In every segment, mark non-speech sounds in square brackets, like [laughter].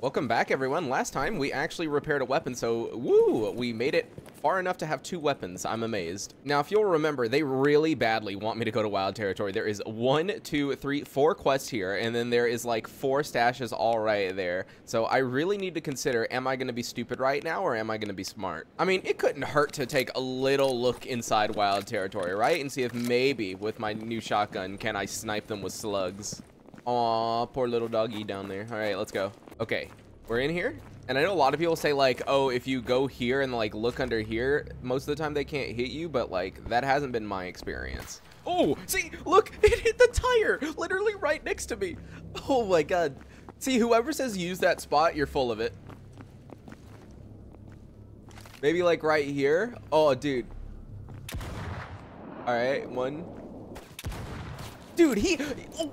Welcome back, everyone. Last time, we actually repaired a weapon, so woo, we made it far enough to have two weapons. I'm amazed. Now, if you'll remember, they really badly want me to go to Wild Territory. There is one, two, three, four quests here, and then there is like four stashes all right there. So I really need to consider, am I going to be stupid right now, or am I going to be smart? I mean, it couldn't hurt to take a little look inside Wild Territory, right? And see if maybe, with my new shotgun, can I snipe them with slugs. Aw, poor little doggy down there. All right, let's go. Okay, we're in here. And I know a lot of people say like, oh, if you go here and like look under here, most of the time they can't hit you, but like that hasn't been my experience. Oh, see, look, [laughs] it hit the tire, literally right next to me. Oh my God. See, whoever says use that spot, you're full of it. Maybe like right here. Oh, dude. All right, one. Dude, he, oh,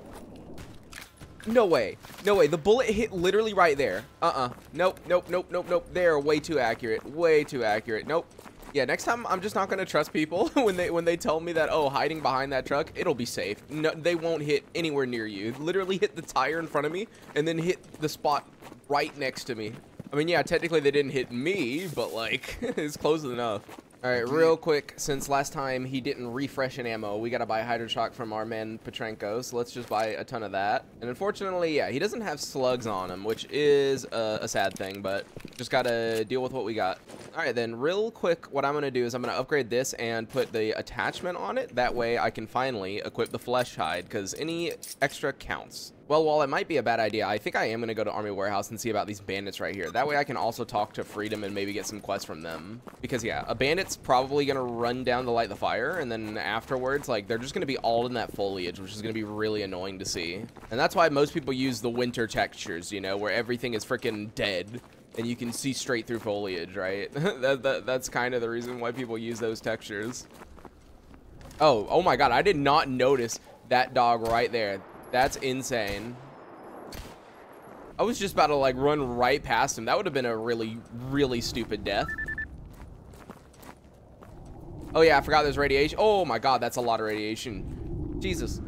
no way. No way. The bullet hit literally right there. Uh-uh. Nope, nope, nope, nope, nope. They're way too accurate. Way too accurate. Nope. Yeah, next time I'm just not gonna trust people [laughs] when they when they tell me that oh hiding behind that truck it'll be safe. No, they won't hit anywhere near you. Literally hit the tire in front of me and then hit the spot right next to me. I mean, yeah, technically they didn't hit me, but like [laughs] it's close enough. All right, real quick, since last time he didn't refresh an ammo, we got to buy Hydroshock from our man Petrenko, so let's just buy a ton of that. And unfortunately, yeah, he doesn't have slugs on him, which is a, a sad thing, but just got to deal with what we got. All right, then, real quick, what I'm going to do is I'm going to upgrade this and put the attachment on it. That way I can finally equip the flesh hide, because any extra counts. Well, while it might be a bad idea, I think I am going to go to Army Warehouse and see about these bandits right here. That way I can also talk to Freedom and maybe get some quests from them. Because, yeah, a bandit's probably going to run down to light the fire, and then afterwards, like, they're just going to be all in that foliage, which is going to be really annoying to see. And that's why most people use the winter textures, you know, where everything is freaking dead and you can see straight through foliage, right? [laughs] that, that, that's kind of the reason why people use those textures. Oh, oh my god, I did not notice that dog right there. That's insane. I was just about to like run right past him. That would have been a really, really stupid death. Oh yeah, I forgot there's radiation. Oh my god, that's a lot of radiation. Jesus.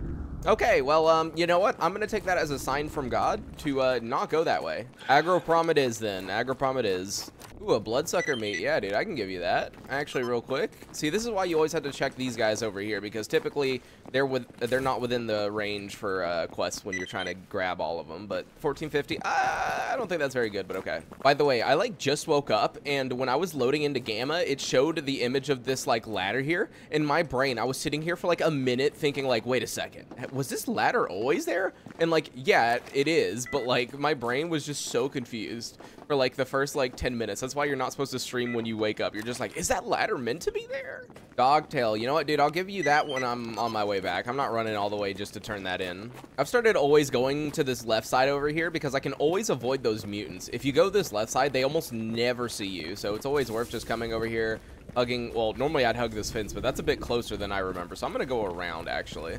Okay, well, um, you know what? I'm gonna take that as a sign from God to uh, not go that way. Agroprom it is then. Agroprom it is. Ooh, a bloodsucker meat. Yeah, dude, I can give you that. Actually, real quick. See, this is why you always have to check these guys over here because typically they're with they're not within the range for uh, quests when you're trying to grab all of them. But 1450, uh, I don't think that's very good, but okay. By the way, I like just woke up and when I was loading into Gamma, it showed the image of this like ladder here. In my brain, I was sitting here for like a minute thinking like, wait a second, was this ladder always there? And like, yeah, it is, but like my brain was just so confused for like the first like 10 minutes. That's why you're not supposed to stream when you wake up. You're just like, is that ladder meant to be there? Dogtail. You know what, dude? I'll give you that when I'm on my way back. I'm not running all the way just to turn that in. I've started always going to this left side over here because I can always avoid those mutants. If you go this left side, they almost never see you. So it's always worth just coming over here, hugging. Well, normally I'd hug this fence, but that's a bit closer than I remember. So I'm going to go around, actually.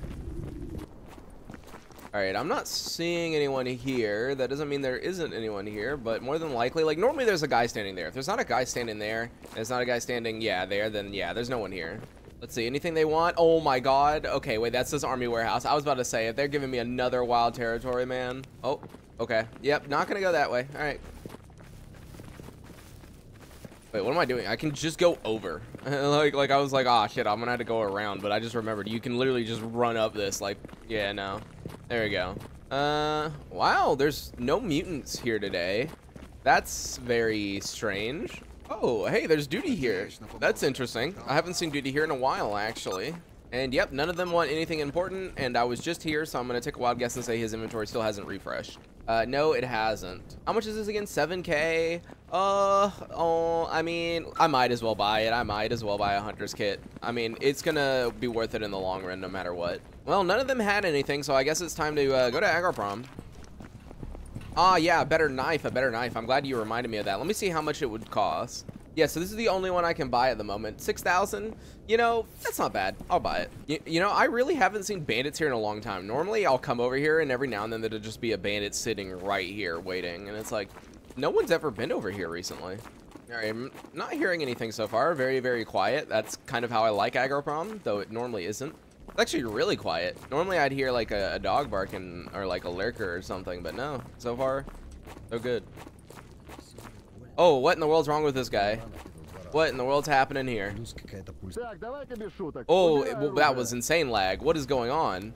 Alright, I'm not seeing anyone here. That doesn't mean there isn't anyone here, but more than likely, like, normally there's a guy standing there. If there's not a guy standing there, there's not a guy standing, yeah, there, then yeah, there's no one here. Let's see, anything they want? Oh my god. Okay, wait, that's this Army Warehouse. I was about to say, if they're giving me another wild territory, man. Oh, okay. Yep, not gonna go that way. Alright. Wait, what am I doing? I can just go over. [laughs] like, like I was like, ah, shit, I'm gonna have to go around, but I just remembered you can literally just run up this. Like, yeah, no. There we go. Uh, wow, there's no mutants here today. That's very strange. Oh, hey, there's Duty here. That's interesting. I haven't seen Duty here in a while, actually. And yep, none of them want anything important, and I was just here, so I'm to take a wild guess and say his inventory still hasn't refreshed. Uh, no, it hasn't. How much is this again? 7k? Uh, oh, I mean, I might as well buy it. I might as well buy a hunter's kit. I mean, it's gonna be worth it in the long run no matter what. Well, none of them had anything, so I guess it's time to uh, go to Agroprom. Ah, yeah, a better knife, a better knife. I'm glad you reminded me of that. Let me see how much it would cost. Yeah, so this is the only one I can buy at the moment. 6,000, you know, that's not bad. I'll buy it. You, you, know, I really haven't seen bandits here in a long time. Normally, I'll come over here and every now and then there'll just be a bandit sitting right here waiting. And it's like, no one's ever been over here recently. All right, I'm not hearing anything so far. Very, very quiet. That's kind of how I like Agroprom, though it normally isn't. It's actually really quiet. Normally, I'd hear like a, a dog barking or like a lurker or something, but no. So far, So good. Oh, what in the world's wrong with this guy? What in the world's happening here? Oh, it, well, that was insane lag. What is going on?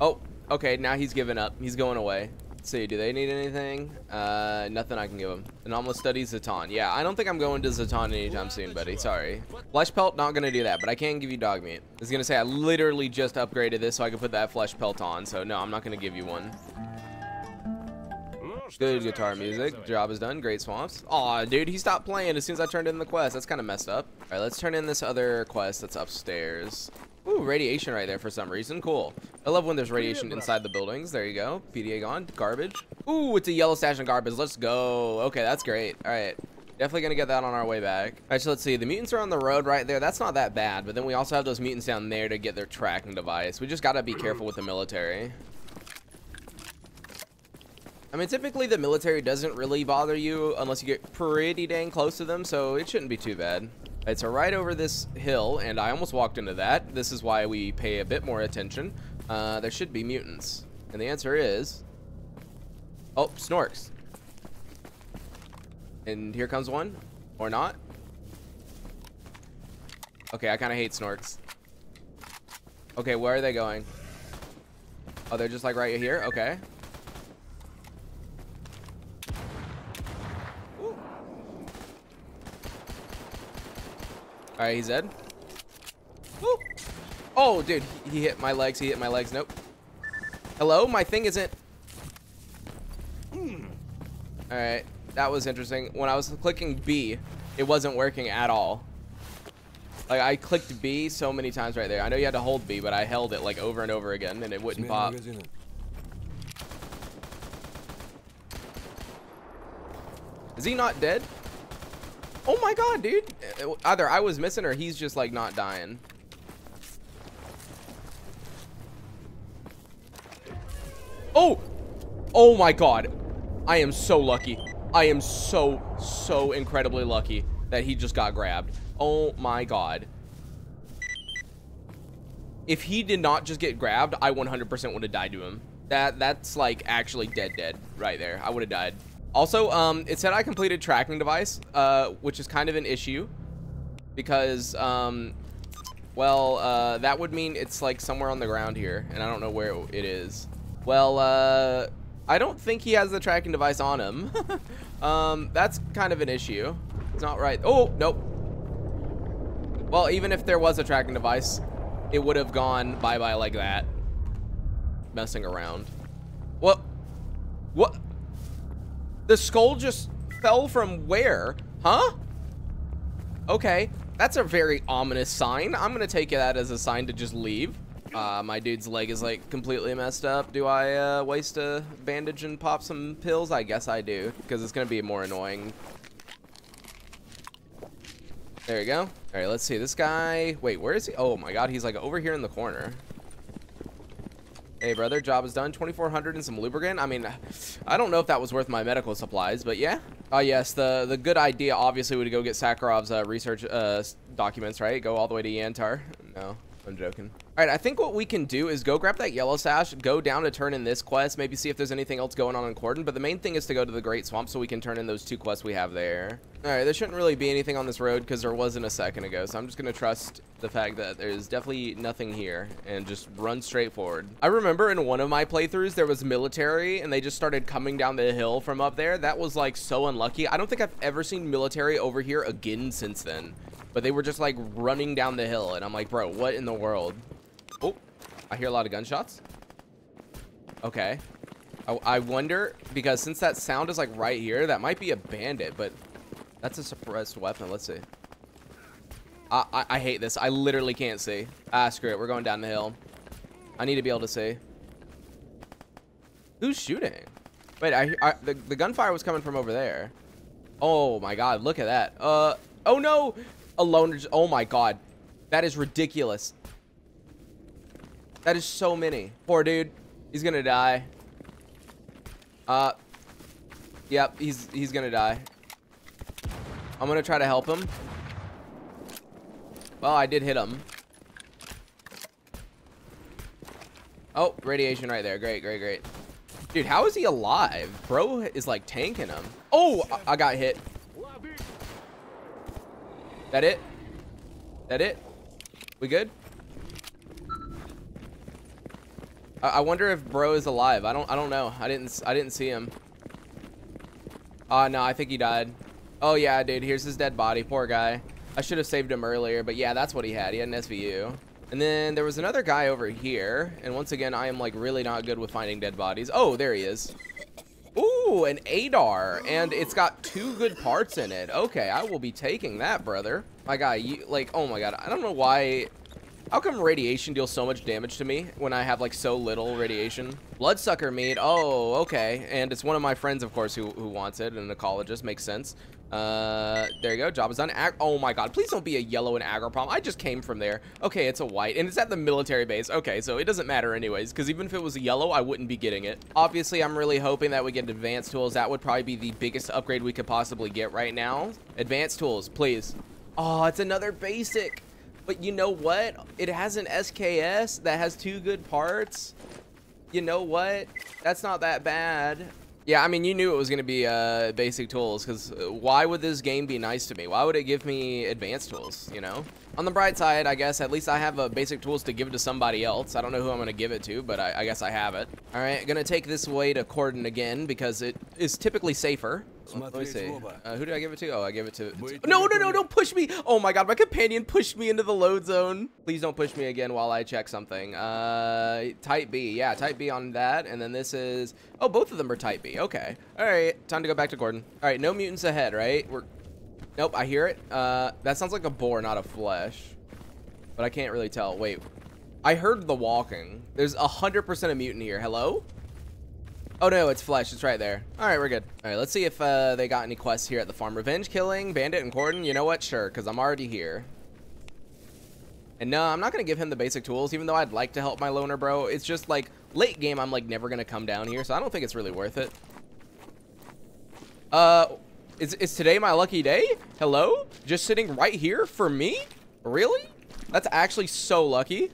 Oh, okay, now he's giving up. He's going away. See, do they need anything? Uh, nothing I can give them. Anomalous study Zaton. Yeah, I don't think I'm going to Zaton anytime soon, buddy. Sorry. Flesh Pelt, not going to do that, but I can give you dog meat. I was going to say, I literally just upgraded this so I could put that Flesh Pelt on, so no, I'm not going to give you one. Good guitar music. Job is done. Great swamps. Aw, dude, he stopped playing as soon as I turned in the quest. That's kind of messed up. All right, let's turn in this other quest that's upstairs. Ooh, radiation right there for some reason. Cool. I love when there's radiation inside the buildings. There you go. PDA gone. Garbage. Ooh, it's a yellow stash and garbage. Let's go. Okay, that's great. All right. Definitely going to get that on our way back. All right, so let's see. The mutants are on the road right there. That's not that bad. But then we also have those mutants down there to get their tracking device. We just got to be careful with the military. I mean, typically the military doesn't really bother you unless you get pretty dang close to them, so it shouldn't be too bad. It's a right over this hill, and I almost walked into that. This is why we pay a bit more attention. Uh, there should be mutants. And the answer is... Oh, Snorks. And here comes one. Or not. Okay, I kind of hate Snorks. Okay, where are they going? Oh, they're just like right here? Okay. Alright, he's dead. Woo. Oh, dude, he hit my legs. He hit my legs. Nope. Hello? My thing isn't... Mm. Alright, that was interesting. When I was clicking B, it wasn't working at all. Like, I clicked B so many times right there. I know you had to hold B, but I held it, like, over and over again, and it wouldn't pop. Is he not dead? Oh my god, dude. Either I was missing or he's just like not dying. Oh! Oh my god. I am so lucky. I am so, so incredibly lucky that he just got grabbed. Oh my god. If he did not just get grabbed, I 100% would have died to him. That That's like actually dead dead right there. I would have died. Also, um, it said I completed tracking device, uh, which is kind of an issue because, um, well, uh, that would mean it's like somewhere on the ground here, and I don't know where it is. Well, uh, I don't think he has the tracking device on him. [laughs] um, that's kind of an issue. It's not right. Oh, nope. Well, even if there was a tracking device, it would have gone bye-bye like that. Messing around. What? What? The skull just fell from where? Huh? Okay. That's a very ominous sign. I'm to take that as a sign to just leave. Uh, my dude's leg is like completely messed up. Do I uh, waste a bandage and pop some pills? I guess I do because it's to be more annoying. There you go. All right, let's see. This guy. Wait, where is he? Oh my god, he's like over here in the corner. Hey, brother, job is done. 2,400 and some lubricant. I mean, I don't know if that was worth my medical supplies, but yeah. Oh, uh, yes, the, the good idea, obviously, would go get Sakharov's uh, research uh, documents, right? Go all the way to Yantar. No, I'm joking. All right, I think what we can do is go grab that yellow sash, go down to turn in this quest, maybe see if there's anything else going on in Cordon, but the main thing is to go to the Great Swamp so we can turn in those two quests we have there. All right, there shouldn't really be anything on this road because there wasn't a second ago, so I'm just going to trust the fact that there's definitely nothing here and just run straight forward. I remember in one of my playthroughs, there was military and they just started coming down the hill from up there. That was like so unlucky. I don't think I've ever seen military over here again since then, but they were just like running down the hill and I'm like, bro, what in the world? Oh, I hear a lot of gunshots. Okay. I, I wonder, because since that sound is like right here, that might be a bandit, but that's a suppressed weapon. Let's see. I, I, I hate this. I literally can't see. Ah, screw it. We're going down the hill. I need to be able to see. Who's shooting? Wait, I, I the, the gunfire was coming from over there. Oh my god, look at that. Uh, oh no! A loner, oh my god. That is ridiculous. That is so many. Poor dude. He's gonna die. Uh, yep, he's he's gonna die. I'm gonna try to help him. Well, I did hit him. Oh, radiation right there. Great, great, great. Dude, how is he alive? Bro is like tanking him. Oh, I, I got hit. That it? That it? We good? I, I wonder if bro is alive. I don't I don't know. I didn't I didn't see him. Uh no, I think he died. Oh yeah, dude, here's his dead body. Poor guy. I should have saved him earlier, but yeah, that's what he had. He had an SVU. And then there was another guy over here. And once again, I am like really not good with finding dead bodies. Oh, there he is. Ooh, an ADAR. And it's got two good parts in it. Okay, I will be taking that, brother. My guy, you, like, oh my god. I don't know why... How come radiation deals so much damage to me when I have, like, so little radiation? Bloodsucker meat. Oh, okay. And it's one of my friends, of course, who, who wants it. An ecologist. Makes sense. Uh, there you go. Job is done. Ag oh my god. Please don't be a yellow and Agroprom. I just came from there. Okay, it's a white. And it's at the military base. Okay, so it doesn't matter anyways. Because even if it was a yellow, I wouldn't be getting it. Obviously, I'm really hoping that we get advanced tools. That would probably be the biggest upgrade we could possibly get right now. Advanced tools, please. Oh, it's another basic. But you know what? It has an SKS that has two good parts. You know what? That's not that bad. Yeah, I mean, you knew it was going to be uh, basic tools, because uh, why would this game be nice to me? Why would it give me advanced tools, you know? On the bright side, I guess, at least I have uh, basic tools to give to somebody else. I don't know who I'm going to give it to, but I, I guess I have it. All right, going to take this way to Cordon again, because it is typically safer. Let me see. Uh, who did I give it to? Oh, I gave it to... No, no, no, don't push me! Oh my god, my companion pushed me into the load zone. Please don't push me again while I check something. Uh, type B. Yeah, type B on that. And then this is... Oh, both of them are type B. Okay. All right, time to go back to Cordon. All right, no mutants ahead, right? We're... Nope, I hear it. Uh, that sounds like a boar, not a flesh. But I can't really tell. Wait. I heard the walking. There's 100% a mutant here. Hello? Oh no, it's flesh. It's right there. All right, we're good. All right, let's see if uh, they got any quests here at the farm. Revenge killing, bandit, and cordon. You know what? Sure, because I'm already here. And no, I'm not going to give him the basic tools, even though I'd like to help my loner bro. It's just like, late game, I'm like never going to come down here, so I don't think it's really worth it. Uh, is, is today my lucky day? Hello? Just sitting right here for me? Really? That's actually so lucky.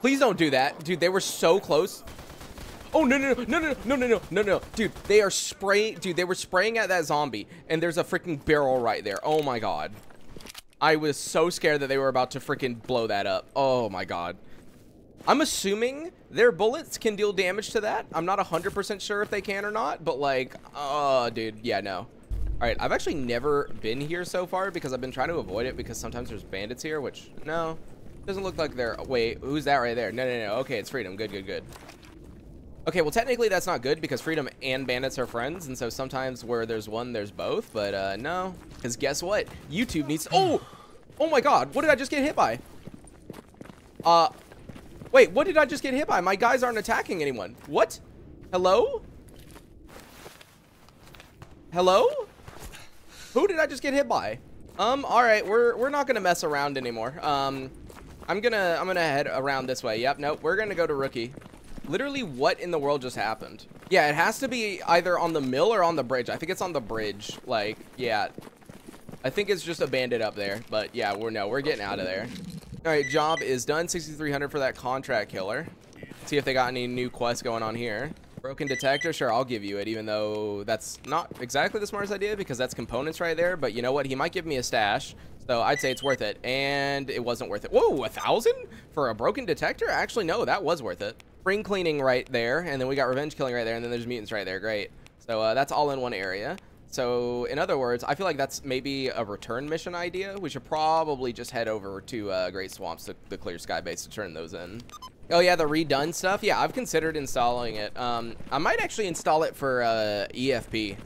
Please don't do that. Dude, they were so close. Oh, no, no, no, no, no, no, no, no, no. Dude, they are spraying. Dude, they were spraying at that zombie. And there's a freaking barrel right there. Oh, my God. I was so scared that they were about to freaking blow that up. Oh, my God. I'm assuming their bullets can deal damage to that. I'm not 100% sure if they can or not. But, like, oh, dude. Yeah, no. All right, I've actually never been here so far because I've been trying to avoid it because sometimes there's bandits here, which, no. Doesn't look like they're... Wait, who's that right there? No, no, no. Okay, it's Freedom. Good, good, good. Okay, well, technically that's not good because Freedom and Bandits are friends, and so sometimes where there's one, there's both. But, uh, no. Because guess what? YouTube needs... Oh! Oh, my God. What did I just get hit by? Uh... Wait, what did I just get hit by? My guys aren't attacking anyone. What? Hello? Hello? Who did I just get hit by? Um, alright, we're, we're not gonna mess around anymore. Um, I'm gonna I'm gonna head around this way. Yep, nope. We're gonna go to rookie. Literally, what in the world just happened? Yeah, it has to be either on the mill or on the bridge. I think it's on the bridge. Like, yeah. I think it's just a bandit up there. But yeah, we're no, we're getting out of there. All right, job is done. 6,300 for that contract killer. See if they got any new quests going on here. Broken detector, sure, I'll give you it, even though that's not exactly the smartest idea because that's components right there. But you know what? He might give me a stash. So I'd say it's worth it. And it wasn't worth it. Whoa, a thousand for a broken detector? Actually, no, that was worth it. Spring cleaning right there. And then we got revenge killing right there. And then there's mutants right there. Great. So uh, that's all in one area. So in other words, I feel like that's maybe a return mission idea. We should probably just head over to uh, Great Swamps, the, the Clear Sky base, to turn those in. Oh yeah, the redone stuff. Yeah, I've considered installing it. Um, I might actually install it for uh, EFP.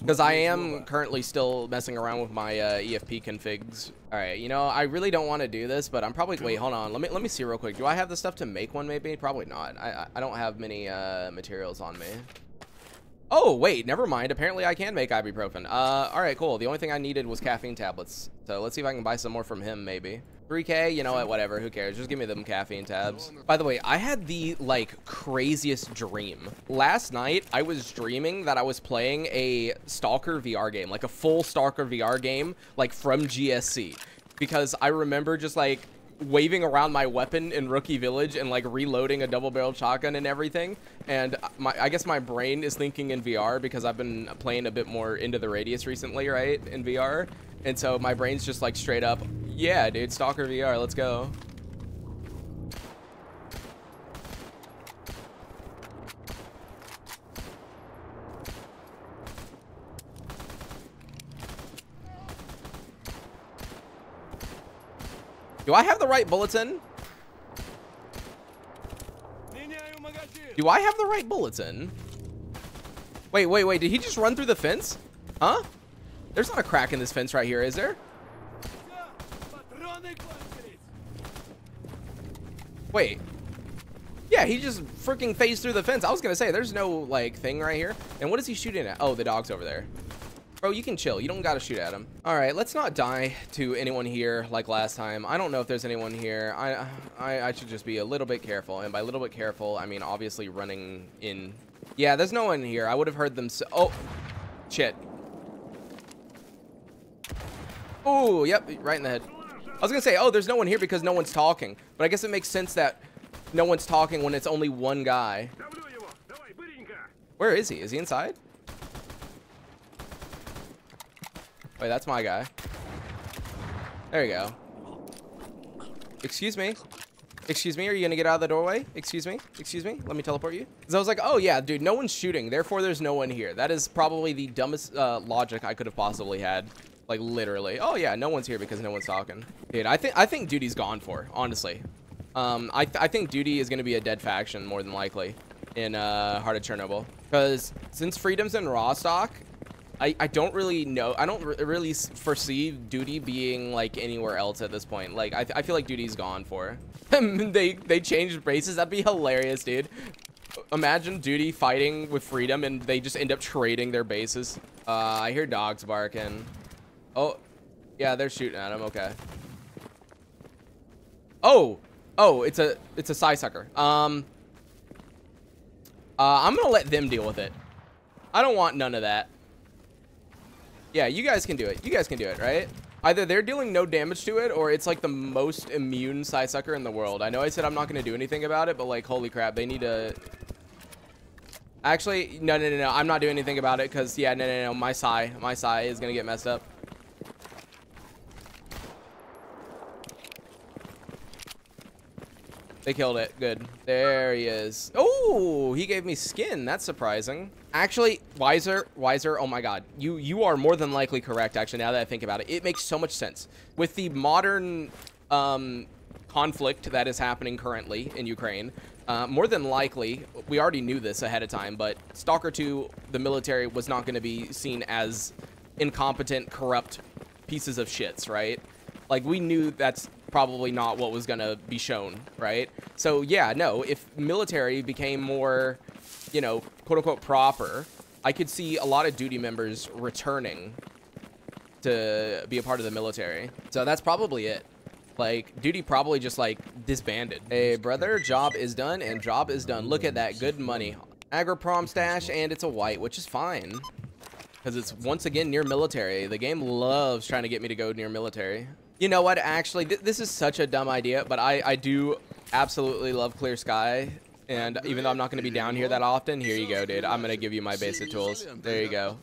Because I am currently still messing around with my uh, EFP configs. All right, you know, I really don't want to do this, but I'm probably... Wait, hold on. Let me let me see real quick. Do I have the stuff to make one, maybe? Probably not. I, I don't have many uh, materials on me. Oh, wait, never mind. Apparently I can make ibuprofen. Uh, all right, cool. The only thing I needed was caffeine tablets. So let's see if I can buy some more from him, maybe. 3K, you know what, whatever, who cares? Just give me them caffeine tabs. By the way, I had the, like, craziest dream. Last night, I was dreaming that I was playing a Stalker VR game, like a full Stalker VR game, like, from GSC. Because I remember just, like, waving around my weapon in Rookie Village and like reloading a double barrel shotgun and everything. And my, I guess my brain is thinking in VR because I've been playing a bit more into the radius recently, right? In VR. And so my brain's just like straight up, yeah, dude, Stalker VR, let's go. Do I have the right bulletin? Do I have the right bulletin? Wait, wait, wait. Did he just run through the fence? Huh? There's not a crack in this fence right here, is there? Wait. Yeah, he just freaking phased through the fence. I was going to say, there's no, like, thing right here. And what is he shooting at? Oh, the dog's over there. Bro, you can chill. You don't gotta shoot at him. All right, let's not die to anyone here like last time. I don't know if there's anyone here. I, I, I should just be a little bit careful. And by a little bit careful, I mean obviously running in. Yeah, there's no one here. I would have heard them. So oh, shit. Oh, yep, right in the head. I was gonna say, oh, there's no one here because no one's talking. But I guess it makes sense that no one's talking when it's only one guy. Where is he? Is he inside? Wait, that's my guy. There you go. Excuse me. Excuse me, are you gonna get out of the doorway? Excuse me? Excuse me? Let me teleport you. Because I was like, oh yeah, dude, no one's shooting, therefore there's no one here. That is probably the dumbest uh, logic I could have possibly had. Like, literally. Oh yeah, no one's here because no one's talking. Dude, I think I think Duty's gone for, honestly. Um, I, th I think Duty is gonna be a dead faction, more than likely, in uh, Heart of Chernobyl. Because since Freedom's in Rostok, I, I don't really know. I don't really foresee Duty being like anywhere else at this point. Like I, I feel like Duty's gone for. [laughs] they they changed races. That'd be hilarious, dude. Imagine Duty fighting with Freedom and they just end up trading their bases. Uh, I hear dogs barking. Oh, yeah, they're shooting at him. Okay. Oh, oh, it's a it's a psy sucker. Um, uh, I'm gonna let them deal with it. I don't want none of that. Yeah, you guys can do it. You guys can do it, right? Either they're dealing no damage to it, or it's like the most immune psy sucker in the world. I know I said I'm not going to do anything about it, but like, holy crap, they need to... Actually, no, no, no, no. I'm not doing anything about it, because, yeah, no, no, no. My Psy, my Psy is going to get messed up. They killed it. Good. There he is. Oh, he gave me skin. That's surprising. Actually, Wiser, Wiser, oh my god. You you are more than likely correct, actually, now that I think about it. It makes so much sense. With the modern um, conflict that is happening currently in Ukraine, uh, more than likely, we already knew this ahead of time, but Stalker 2, the military, was not going to be seen as incompetent, corrupt pieces of shits, right? Like, we knew that's probably not what was going to be shown, right? So, yeah, no, if military became more, you know, quote unquote proper, I could see a lot of duty members returning to be a part of the military. So that's probably it. Like, duty probably just, like, disbanded. Hey, brother, job is done, and job is done. Look at that. Good money. Agroprom stash, and it's a white, which is fine. Because it's, once again, near military. The game loves trying to get me to go near military. You know what? Actually, th this is such a dumb idea, but I, I do absolutely love Clear Sky. And even though I'm not going to be down here that often, here you go, dude. I'm going to give you my basic tools. There you go.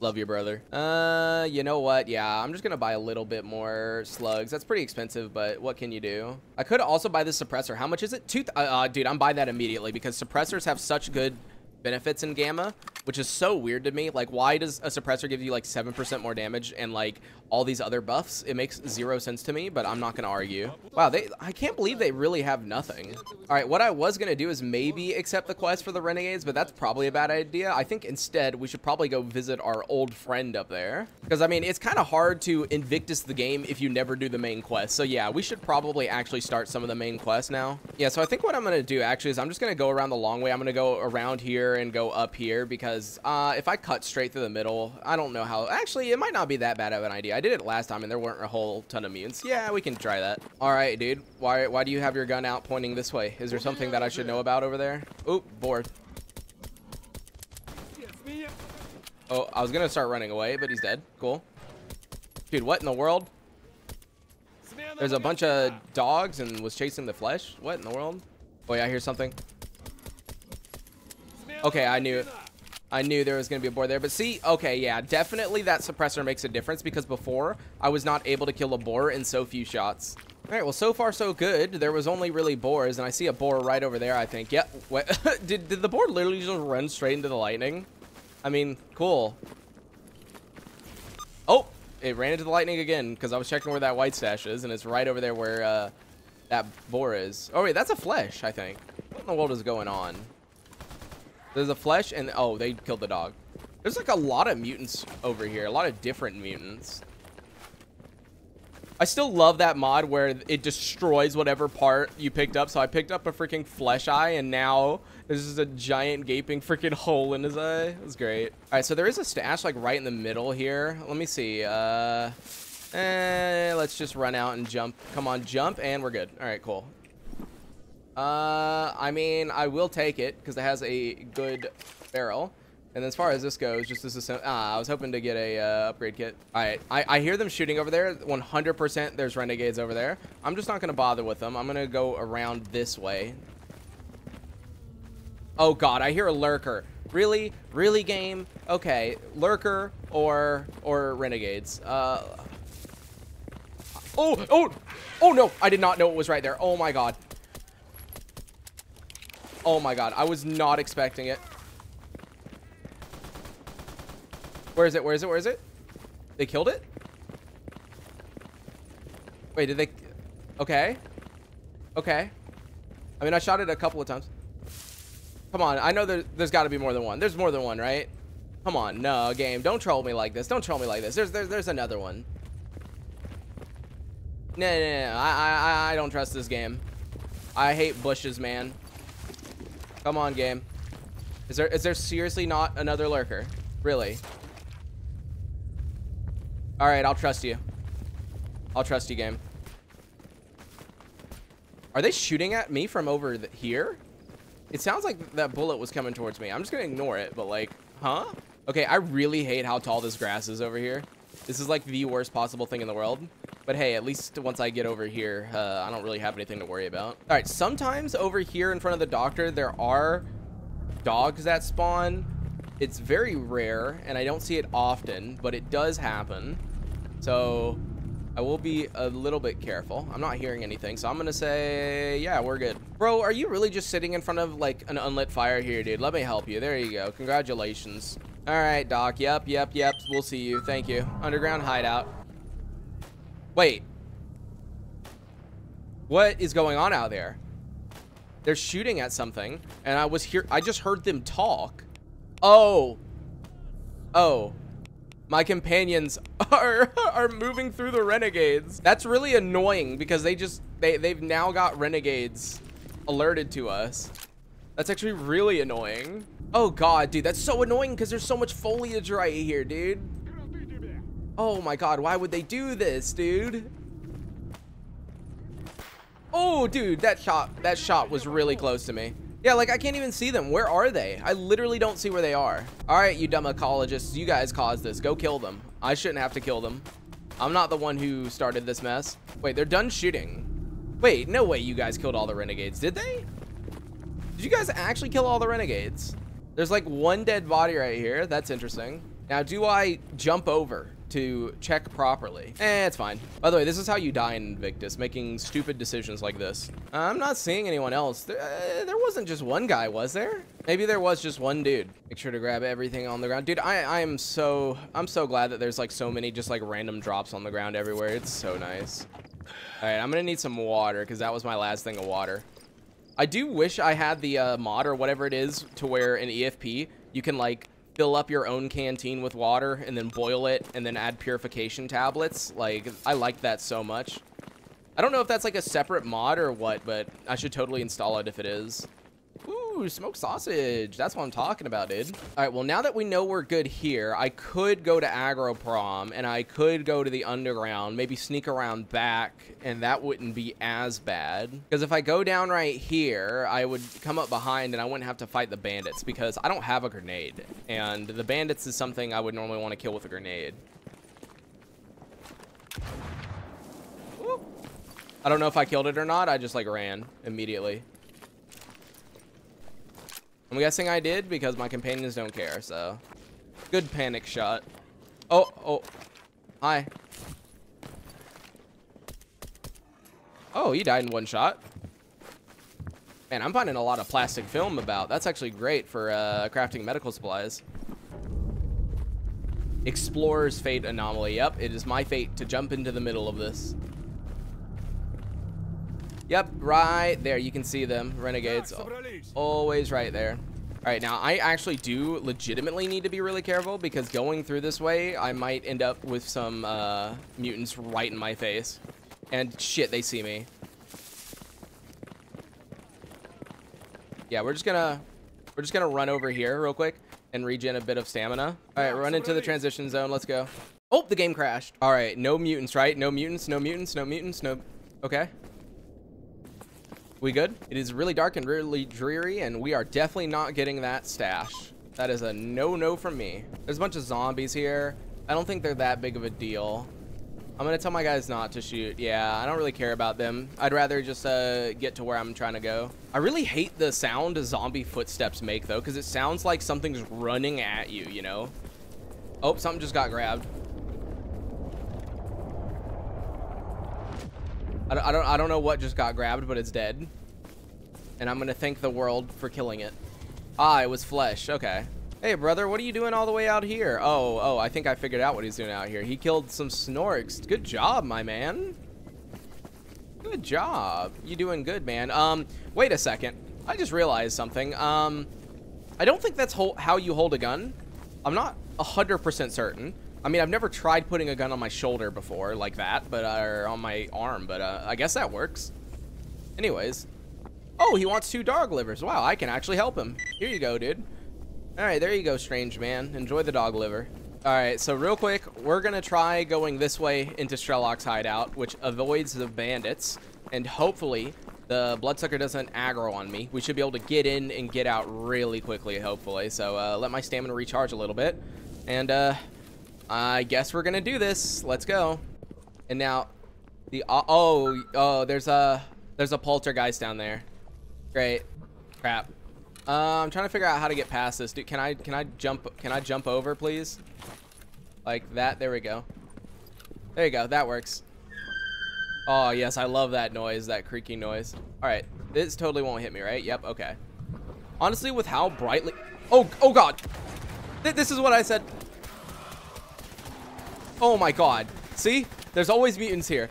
Love you, brother. Uh, you know what? Yeah, I'm just going to buy a little bit more slugs. That's pretty expensive, but what can you do? I could also buy this suppressor. How much is it? Two, uh, uh, dude, I'm buying that immediately because suppressors have such good benefits in Gamma, which is so weird to me. Like, why does a suppressor give you like 7% more damage and like all these other buffs? It makes zero sense to me, but I'm not to argue. Wow, they I can't believe they really have nothing. All right, what I was to do is maybe accept the quest for the Renegades, but that's probably a bad idea. I think instead we should probably go visit our old friend up there. Because, I mean, it's kind of hard to Invictus the game if you never do the main quest. So, yeah, we should probably actually start some of the main quests now. Yeah, so I think what I'm to do actually is I'm just to go around the long way. I'm to go around here and go up here because because uh, if I cut straight through the middle, I don't know how. Actually, it might not be that bad of an idea. I did it last time and there weren't a whole ton of mutants. Yeah, we can try that. All right, dude. Why, why do you have your gun out pointing this way? Is there something that I should know about over there? Oop, bored. Oh, I was going to start running away, but he's dead. Cool. Dude, what in the world? There's a bunch of dogs and was chasing the flesh? What in the world? Oh, yeah, I hear something. Okay, I knew it. I knew there was going to be a boar there. But see, okay, yeah, definitely that suppressor makes a difference because before I was not able to kill a boar in so few shots. All right, well, so far so good. There was only really boars, and I see a boar right over there, I think. Yep. [laughs] [laughs] Did, did the boar literally just run straight into the lightning? I mean, cool. Oh, it ran into the lightning again because I was checking where that white stash is, and it's right over there where uh, that boar is. Oh, wait, that's a flesh, I think. What in the world is going on? There's a flesh, and oh, they killed the dog. There's like a lot of mutants over here, a lot of different mutants. I still love that mod where it destroys whatever part you picked up. So I picked up a freaking flesh eye, and now this is a giant gaping freaking [laughs] hole in his eye. That's great. All right, so there is a stash like right in the middle here. Let me see. Uh, eh, let's just run out and jump. Come on, jump, and we're good. All right, cool. Uh, I mean, I will take it because it has a good barrel. And as far as this goes, just as a ah, I was hoping to get a uh, upgrade kit. All right, I, I hear them shooting over there. 100% there's renegades over there. I'm just not going to bother with them. I'm going to go around this way. Oh, God, I hear a lurker. Really? Really, game? Okay, lurker or or renegades. Uh, oh, oh, oh, no. I did not know it was right there. Oh, my God. Oh, my God. I was not expecting it. Where is it? Where is it? Where is it? They killed it? Wait, did they... Okay. Okay. I mean, I shot it a couple of times. Come on. I know there, there's got to be more than one. There's more than one, right? Come on. No, game. Don't troll me like this. Don't troll me like this. There's there's, there's another one. No, no, no. no. I, I, I don't trust this game. I hate bushes, man. Come on, game. Is there is there seriously not another lurker? Really? All right, I'll trust you. I'll trust you, game. Are they shooting at me from over here? It sounds like that bullet was coming towards me. I'm just gonna ignore it, but like, huh? Okay, I really hate how tall this grass is over here. This is like the worst possible thing in the world. But hey, at least once I get over here, uh, I don't really have anything to worry about. All right, sometimes over here in front of the doctor, there are dogs that spawn it's very rare, and I don't see it often, but it does happen. So I will be a little bit careful. I'm not hearing anything, so I'm going to say, yeah, we're good. Bro, are you really just sitting in front of, like, an unlit fire here, dude? Let me help you. There you go. Congratulations. All right, Doc. Yep, yep, yep. We'll see you. Thank you. Underground hideout. Wait. What is going on out there? They're shooting at something, and I was here. I just heard them talk. Oh. Oh. My companions [laughs] are are moving through the renegades. That's really annoying because they just they they've now got renegades alerted to us. That's actually really annoying. Oh god, dude, that's so annoying because there's so much foliage right here, dude. Oh my god, why would they do this, dude? Oh, dude, that shot that shot was really close to me. Yeah, like I can't even see them. Where are they? I literally don't see where they are. All right, you dumb ecologists, you guys caused this. Go kill them. I shouldn't have to kill them. I'm not the one who started this mess. Wait, they're done shooting. Wait, no way you guys killed all the renegades. Did they? Did you guys actually kill all the renegades? There's like one dead body right here. That's interesting. Now, do I jump over? To check properly. Eh, it's fine. By the way, this is how you die in Invictus, making stupid decisions like this. I'm not seeing anyone else. There, uh, there, wasn't just one guy, was there? Maybe there was just one dude. Make sure to grab everything on the ground. Dude, I, I am so, I'm so glad that there's like so many just like random drops on the ground everywhere. It's so nice. All right, I'm gonna need some water because that was my last thing of water. I do wish I had the uh, mod or whatever it is to where an EFP you can like fill up your own canteen with water and then boil it and then add purification tablets. Like, I like that so much. I don't know if that's like a separate mod or what, but I should totally install it if it is. Ooh. Ooh, smoked sausage. That's what I'm talking about, dude. All right, well, now that we know we're good here, I could go to Agroprom, and I could go to the underground, maybe sneak around back, and that wouldn't be as bad. Because if I go down right here, I would come up behind, and I wouldn't have to fight the bandits, because I don't have a grenade. And the bandits is something I would normally want to kill with a grenade. I don't know if I killed it or not. I just like ran immediately. I'm guessing I did because my companions don't care, so. Good panic shot. Oh, oh. Hi. Oh, he died in one shot. Man, I'm finding a lot of plastic film about. That's actually great for uh, crafting medical supplies. Explorer's Fate Anomaly. Yep, it is my fate to jump into the middle of this. Yep, right there. You can see them. Renegades. Always right there. All right, now I actually do legitimately need to be really careful because going through this way, I might end up with some uh, mutants right in my face. And shit, they see me. Yeah, we're just gonna we're just gonna run over here real quick and regen a bit of stamina. All right, run into the transition zone. Let's go. Oh, the game crashed. All right, no mutants, right? No mutants, no mutants, no mutants, no. Okay. We good? It is really dark and really dreary, and we are definitely not getting that stash. That is a no-no from me. There's a bunch of zombies here. I don't think they're that big of a deal. I'm gonna tell my guys not to shoot. Yeah, I don't really care about them. I'd rather just uh, get to where I'm trying to go. I really hate the sound zombie footsteps make though, because it sounds like something's running at you, you know? Oh, something just got grabbed. I don't, I don't, I don't know what just got grabbed, but it's dead. And I'm gonna thank the world for killing it. Ah, it was flesh. Okay. Hey, brother, what are you doing all the way out here? Oh, oh, I think I figured out what he's doing out here. He killed some snorks. Good job, my man. Good job. You doing good, man. Um, wait a second. I just realized something. Um, I don't think that's how you hold a gun. I'm not 100% certain. I mean, I've never tried putting a gun on my shoulder before like that, but or on my arm, but uh, I guess that works. Anyways. Oh, he wants two dog livers. Wow, I can actually help him. Here you go, dude. All right, there you go, strange man. Enjoy the dog liver. All right, so real quick, we're going to try going this way into Strelok's hideout, which avoids the bandits, and hopefully the bloodsucker doesn't aggro on me. We should be able to get in and get out really quickly, hopefully. So uh, let my stamina recharge a little bit. And uh, I guess we're gonna do this. Let's go. And now, the uh, oh oh there's a there's a poltergeist down there. Great. Crap. Uh, I'm trying to figure out how to get past this. Dude, can I can I jump can I jump over please? Like that. There we go. There you go. That works. Oh yes, I love that noise, that creaking noise. All right, this totally won't hit me, right? Yep. Okay. Honestly, with how brightly. Oh oh god. Th this is what I said. Oh my god. See? There's always mutants here.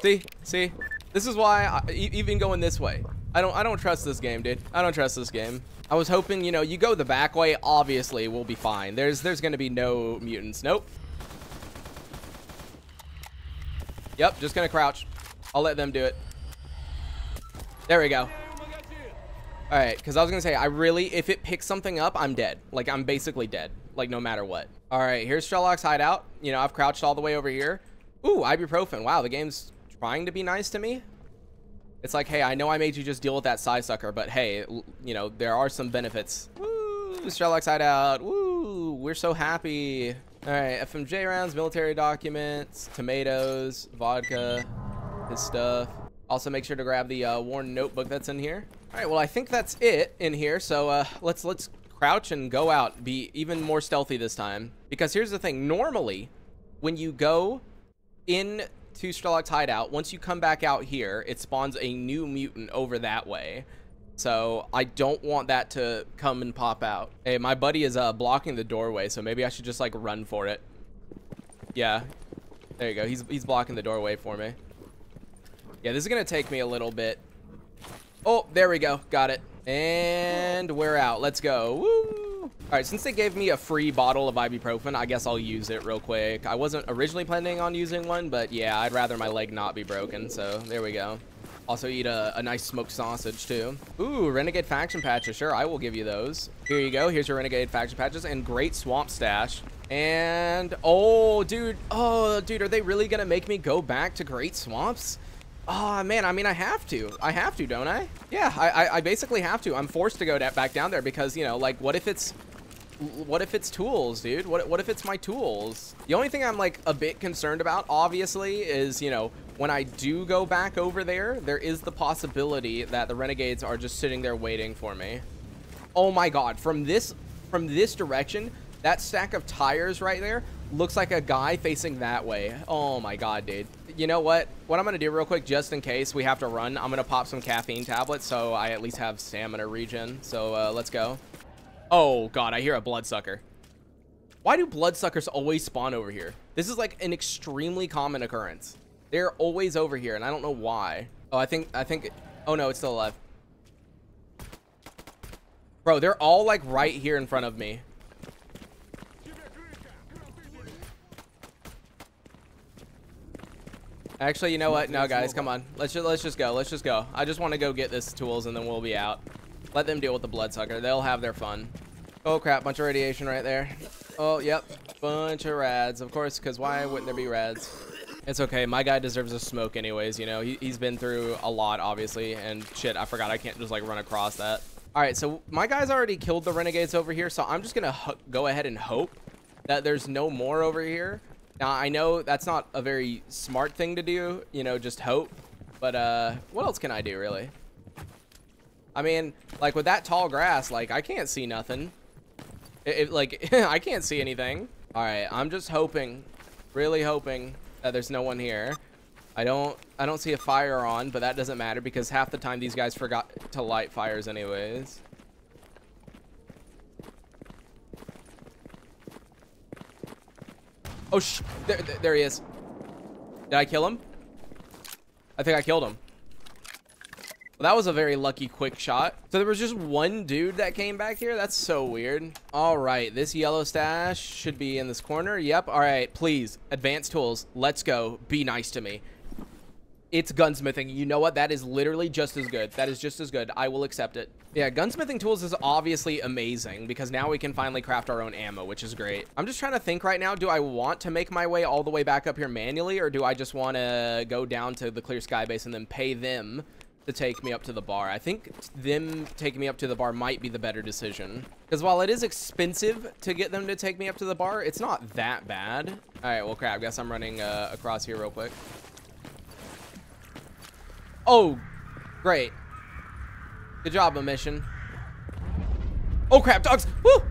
See? See? This is why I, even going this way. I don't I don't trust this game, dude. I don't trust this game. I was hoping, you know, you go the back way, obviously we'll be fine. There's there's going to be no mutants. Nope. Yep, just going to crouch. I'll let them do it. There we go. All right, because I was going to say, I really, if it picks something up, I'm dead. Like, I'm basically dead. Like, no matter what. All right, here's Strelok's hideout. You know, I've crouched all the way over here. Ooh, ibuprofen. Wow, the game's trying to be nice to me. It's like, hey, I know I made you just deal with that psy sucker, but hey, you know, there are some benefits. Woo, Strelok's hideout. Woo, we're so happy. All right, FMJ rounds, military documents, tomatoes, vodka, his stuff. Also, make sure to grab the uh, worn notebook that's in here. All right, well, I think that's it in here. So uh, let's let's crouch and go out. Be even more stealthy this time. Because here's the thing. Normally, when you go in to Strelok's hideout, once you come back out here, it spawns a new mutant over that way. So I don't want that to come and pop out. Hey, my buddy is uh, blocking the doorway, so maybe I should just like run for it. Yeah, there you go. He's he's blocking the doorway for me. Yeah, this is gonna take me a little bit Oh, there we go. Got it. And we're out. Let's go. Woo! All right, since they gave me a free bottle of ibuprofen, I guess I'll use it real quick. I wasn't originally planning on using one, but yeah, I'd rather my leg not be broken, so there we go. Also eat a, a nice smoked sausage too. Ooh, Renegade faction patches. Sure, I will give you those. Here you go. Here's your Renegade faction patches and great swamp stash. And, oh, dude. Oh, dude, are they really going to make me go back to Great Swamps? Oh, man, I mean, I have to. I have to, don't I? Yeah, I, I, I basically have to. I'm forced to go back down there because, you know, like, what if it's what if it's tools, dude? What, what if it's my tools? The only thing I'm like a bit concerned about, obviously, is, you know, when I do go back over there, there is the possibility that the renegades are just sitting there waiting for me. Oh my god, from this from this direction, that stack of tires right there looks like a guy facing that way. Oh my god, dude. You know what? What I'm going to do real quick, just in case we have to run, I'm going to pop some caffeine tablets so I at least have stamina regen. So uh, let's go. Oh god, I hear a bloodsucker. Why do bloodsuckers always spawn over here? This is like an extremely common occurrence. They're always over here, and I don't know why. Oh, I think, I think, oh no, it's still alive. Bro, they're all like right here in front of me. Actually, you know what? No, guys, come on. Let's just let's just go. Let's just go. I just want to go get this tools and then we'll be out. Let them deal with the bloodsucker. They'll have their fun. Oh crap! Bunch of radiation right there. Oh yep, bunch of rads. Of course, because why wouldn't there be rads? It's okay. My guy deserves a smoke anyways, you know. He, he's been through a lot, obviously. And shit, I forgot I can't just, like, run across that. All right, so my guy's already killed the renegades over here, so I'm just going to go ahead and hope that there's no more over here. Now, I know that's not a very smart thing to do, you know, just hope. But uh, what else can I do, really? I mean, like, with that tall grass, like, I can't see nothing. It, it like, [laughs] I can't see anything. All right, I'm just hoping, really hoping that there's no one here. I don't I don't see a fire on, but that doesn't matter because half the time these guys forgot to light fires anyways. Oh, sh there, there he is. Did I kill him? I think I killed him. Well, that was a very lucky quick shot. So there was just one dude that came back here? That's so weird. All right, this yellow stash should be in this corner. Yep, all right, please. Advanced tools, let's go. Be nice to me. It's gunsmithing. You know what? That is literally just as good. That is just as good. I will accept it. Yeah, gunsmithing tools is obviously amazing because now we can finally craft our own ammo, which is great. I'm just trying to think right now, do I want to make my way all the way back up here manually or do I just want to go down to the clear sky base and then pay them to take me up to the bar. I think them taking me up to the bar might be the better decision. Because while it is expensive to get them to take me up to the bar, it's not that bad. All right, well, crap. Guess I'm running uh, across here real quick. Oh, great. Good job, mission. Oh, crap, dogs. Woo!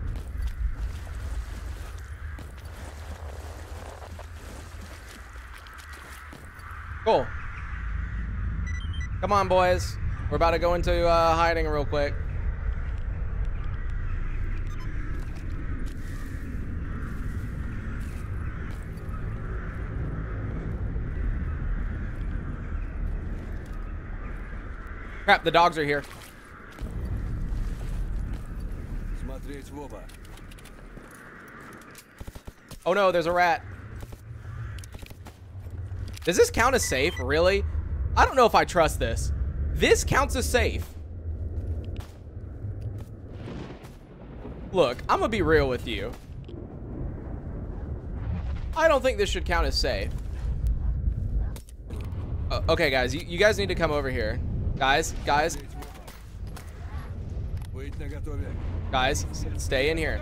Cool. Come on, boys. We're about to go into uh, hiding real quick. Crap, the dogs are here. Oh no, there's a rat. Does this count as safe? Really? I don't know if I trust this. This counts as safe. Look, I'm gonna be real with you. I don't think this should count as safe. Uh, okay, guys, you, you guys need to come over here. Guys, guys. Guys, stay in here.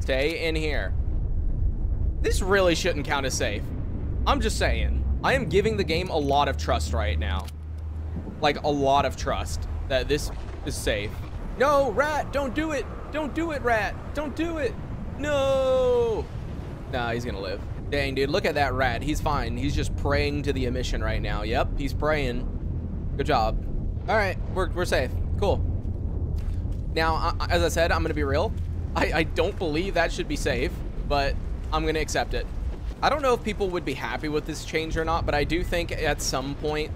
Stay in here. This really shouldn't count as safe. I'm just saying. I am giving the game a lot of trust right now. Like, a lot of trust that this is safe. No, rat, don't do it. Don't do it, rat. Don't do it. No. Nah, he's gonna live. Dang, dude, look at that rat. He's fine. He's just praying to the emission right now. Yep, he's praying. Good job. All right, we're, we're safe. Cool. Now, as I said, I'm gonna be real. I, I don't believe that should be safe, but I'm gonna accept it. I don't know if people would be happy with this change or not, but I do think at some point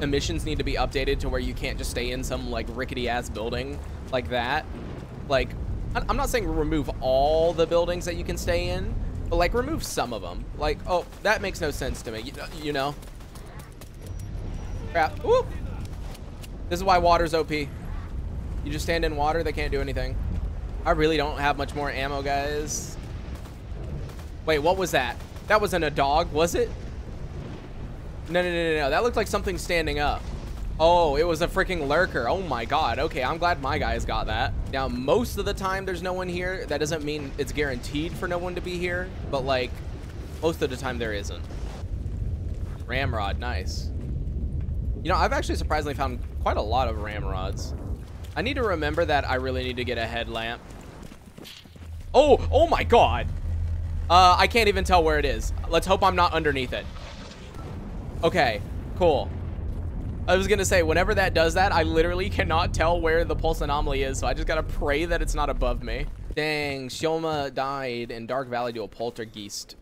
emissions need to be updated to where you can't just stay in some like rickety ass building like that. Like, I'm not saying remove all the buildings that you can stay in, but like remove some of them. Like, oh, that makes no sense to me, you, you know? Crap. This is why water's OP. You just stand in water, they can't do anything. I really don't have much more ammo, guys. Wait, what was that? That wasn't a dog, was it? No, no, no, no, no. That looked like something standing up. Oh, it was a freaking lurker. Oh my god. Okay, I'm glad my guys got that. Now, most of the time there's no one here. That doesn't mean it's guaranteed for no one to be here, but like most of the time there isn't. Ramrod, nice. You know, I've actually surprisingly found quite a lot of ramrods. I need to remember that I really need to get a headlamp. Oh, oh my god. Uh, I can't even tell where it is. Let's hope I'm not underneath it. Okay, cool. I was gonna say, whenever that does that, I literally [laughs] cannot tell where the pulse anomaly is, so I just gotta pray that it's not above me. Dang, Shoma died in Dark Valley to a poltergeist.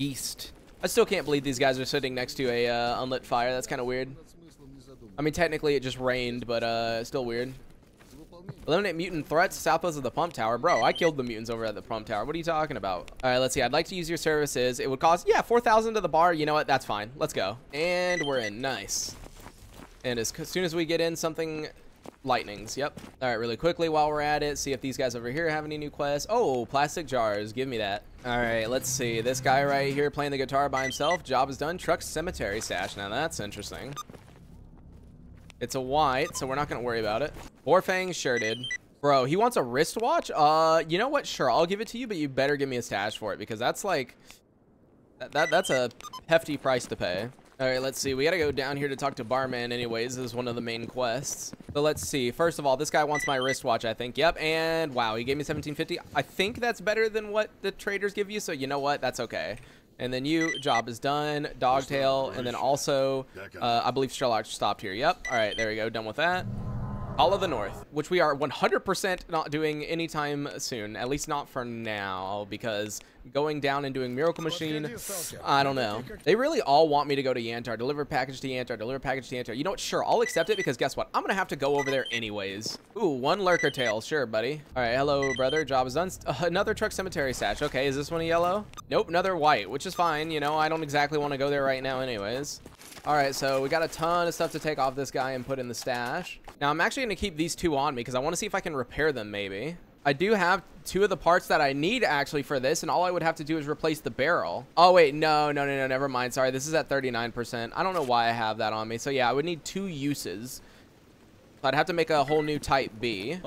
Geist. I still can't believe these guys are sitting next to a uh, unlit fire. That's kind of weird. I mean, technically it just rained, but uh, still weird. Eliminate mutant threats southwest of the pump tower. Bro, I killed the mutants over at the pump tower. What are you talking about? All right, let's see. I'd like to use your services. It would cost, yeah, 4,000 to the bar. You know what? That's fine. Let's go. And we're in. Nice. And as soon as we get in, something lightnings. Yep. All right, really quickly while we're at it, see if these guys over here have any new quests. Oh, plastic jars. Give me that. All right, let's see. This guy right here playing the guitar by himself. Job is done. Truck cemetery stash. Now that's interesting. It's a white, so we're not going to worry about it. Warfang sure did. Bro, he wants a wristwatch? Uh, you know what? Sure, I'll give it to you, but you better give me a stash for it because that's like... That, that That's a hefty price to pay. All right, let's see. We got to go down here to talk to Barman anyways. This is one of the main quests. So let's see. First of all, this guy wants my wristwatch, I think. Yep, and wow, he gave me 1750. I think that's better than what the traders give you, so you know what? That's okay. And then you, job is done, Dogtail, and then also, uh, I believe Sherlock stopped here. Yep. All right, there we go. Done with that. All of the North, which we are 100% not doing anytime soon, at least not for now, because going down and doing Miracle Machine, I don't know. They really all want me to go to Yantar, deliver package to Yantar, deliver package to Yantar. You know what? Sure, I'll accept it because guess what? I'm going to have to go over there anyways. Ooh, one lurker tail. Sure, buddy. All right, hello, brother. Job is done. Uh, another truck cemetery sash. Okay, is this one a yellow? Nope, another white, which is fine. You know, I don't exactly want to go there right now anyways. All right, so we got a ton of stuff to take off this guy and put in the stash. Now, I'm actually going to keep these two on me because I want to see if I can repair them maybe. I do have two of the parts that I need actually for this, and all I would have to do is replace the barrel. Oh, wait, no, no, no, no, never mind. Sorry, this is at 39%. I don't know why I have that on me. So, yeah, I would need two uses. I'd have to make a whole new type B.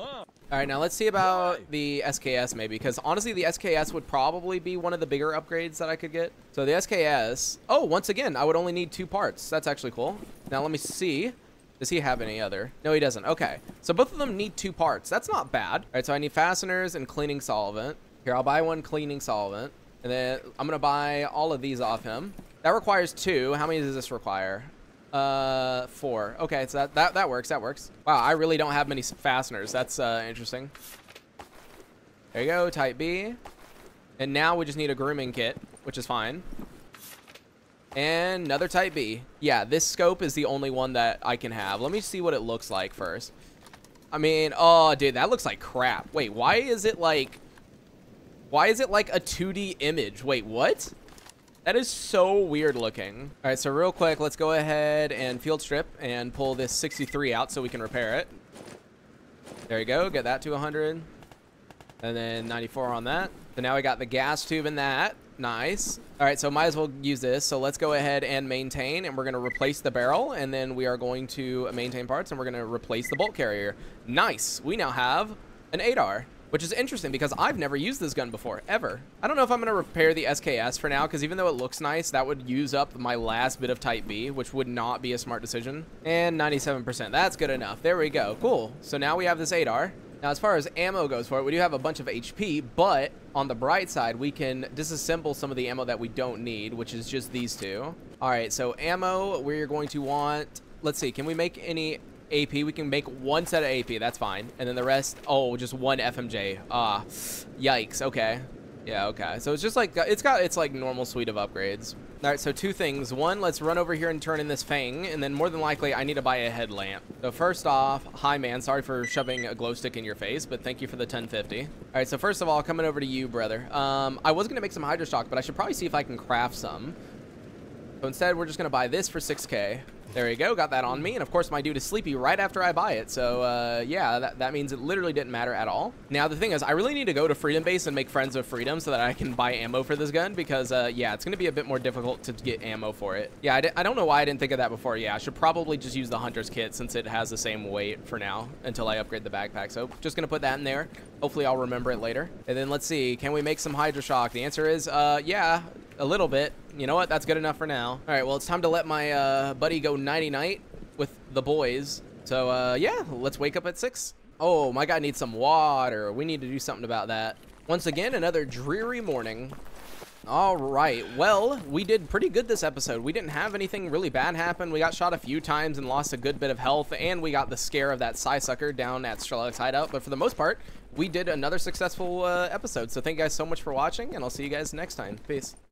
All right, now let's see about the SKS maybe, because honestly, the SKS would probably be one of the bigger upgrades that I could get. So the SKS, oh, once again, I would only need two parts. That's actually cool. Now let me see. Does he have any other? No, he doesn't. Okay, so both of them need two parts. That's not bad. All right, so I need fasteners and cleaning solvent. Here, I'll buy one cleaning solvent, and then I'm gonna buy all of these off him. That requires two. How many does this require? Uh, four. Okay, so that, that, that works. That works. Wow, I really don't have many fasteners. That's uh, interesting. There you go, type B. And now we just need a grooming kit, which is fine. And another type B. Yeah, this scope is the only one that I can have. Let me see what it looks like first. I mean, oh, dude, that looks like crap. Wait, why is it like... Why is it like a 2D image? Wait, what? That is so weird looking. All right, so real quick, let's go ahead and field strip and pull this 63 out so we can repair it. There you go. Get that to 100. And then 94 on that. So now we got the gas tube in that. Nice. All right, so might as well use this. So let's go ahead and maintain, and we're going to replace the barrel, and then we are going to maintain parts, and we're going to replace the bolt carrier. Nice. We now have an ADAR. Which is interesting because I've never used this gun before, ever. I don't know if I'm going to repair the SKS for now because even though it looks nice, that would use up my last bit of Type B, which would not be a smart decision. And 97%. That's good enough. There we go. Cool. So now we have this ADAR. Now, as far as ammo goes for it, we do have a bunch of HP, but on the bright side, we can disassemble some of the ammo that we don't need, which is just these two. All right, so ammo, we're going to want... Let's see, can we make any AP. We can make one set of AP. That's fine. And then the rest, oh, just one FMJ. Ah, yikes. Okay. Yeah, okay. So it's just like, it's got its like normal suite of upgrades. All right, so two things. One, let's run over here and turn in this Fang, and then more than likely, I need to buy a headlamp. So first off, hi man, sorry for shoving a glow stick in your face, but thank you for the 1050. All right, so first of all, coming over to you, brother. Um, I was gonna make some Hydra Shock, but I should probably see if I can craft some. So instead, we're just gonna buy this for 6k. There you go, got that on me. And of course, my dude is sleepy right after I buy it. So uh, yeah, that, that means it literally didn't matter at all. Now, the thing is, I really need to go to Freedom Base and make friends with Freedom so that I can buy ammo for this gun because uh, yeah, it's going to be a bit more difficult to get ammo for it. Yeah, I, I don't know why I didn't think of that before. Yeah, I should probably just use the Hunter's Kit since it has the same weight for now until I upgrade the backpack. So just going to put that in there. Hopefully I'll remember it later. And then let's see, can we make some Hydra Shock? The answer is uh, yeah, a little bit. You know what? That's good enough for now. All right, well, it's time to let my uh, buddy go nighty-night with the boys. So, uh, yeah, let's wake up at 6. Oh, my guy needs some water. We need to do something about that. Once again, another dreary morning. All right. Well, we did pretty good this episode. We didn't have anything really bad happen. We got shot a few times and lost a good bit of health, and we got the scare of that Psy-Sucker down at Strelok's hideout. But for the most part, we did another successful uh, episode. So thank you guys so much for watching, and I'll see you guys next time. Peace.